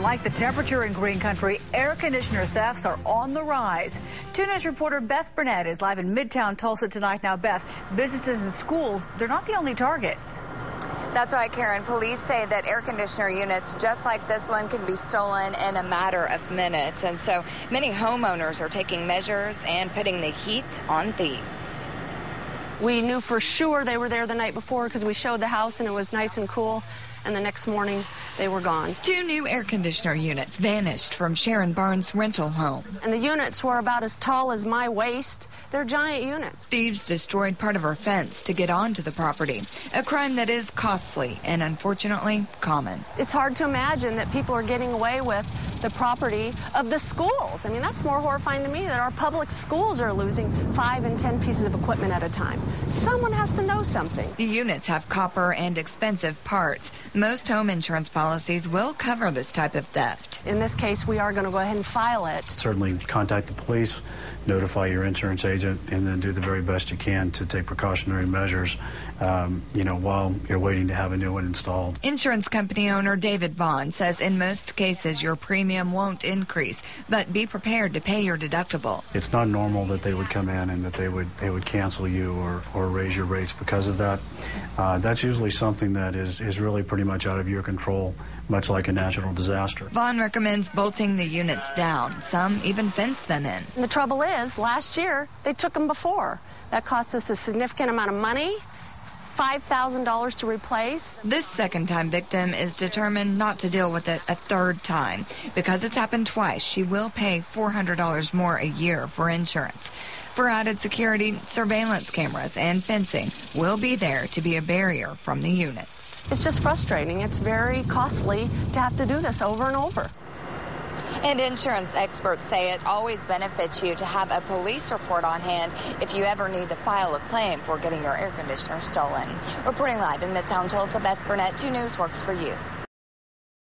Like the temperature in green country, air conditioner thefts are on the rise. 2 News reporter Beth Burnett is live in Midtown Tulsa tonight. Now, Beth, businesses and schools, they're not the only targets. That's right, Karen. Police say that air conditioner units just like this one can be stolen in a matter of minutes. And so many homeowners are taking measures and putting the heat on thieves. We knew for sure they were there the night before because we showed the house and it was nice and cool. And the next morning, they were gone. Two new air conditioner units vanished from Sharon Barnes' rental home. And the units were about as tall as my waist. They're giant units. Thieves destroyed part of her fence to get onto the property, a crime that is costly and unfortunately common. It's hard to imagine that people are getting away with the property of the schools. I mean, that's more horrifying to me that our public schools are losing five and ten pieces of equipment at a time. Someone has to know something. The units have copper and expensive parts. Most home insurance policies will cover this type of theft. In this case, we are going to go ahead and file it. Certainly contact the police, notify your insurance agent, and then do the very best you can to take precautionary measures, um, you know, while you're waiting to have a new one installed. Insurance company owner David Vaughn says in most cases your premium won't increase, but be prepared to pay your deductible. It's not normal that they would come in and that they would they would cancel you or, or raise your rates because of that. Uh, that's usually something that is, is really pretty much out of your control, much like a natural disaster. Vaughn recommends bolting the units down. Some even fence them in. And the trouble is, last year they took them before. That cost us a significant amount of money. $5,000 to replace. This second time victim is determined not to deal with it a third time. Because it's happened twice, she will pay $400 more a year for insurance. For added security, surveillance cameras and fencing will be there to be a barrier from the units. It's just frustrating. It's very costly to have to do this over and over. And insurance experts say it always benefits you to have a police report on hand if you ever need to file a claim for getting your air conditioner stolen. Reporting live in Midtown Tulsa, Beth Burnett, 2 News works for you.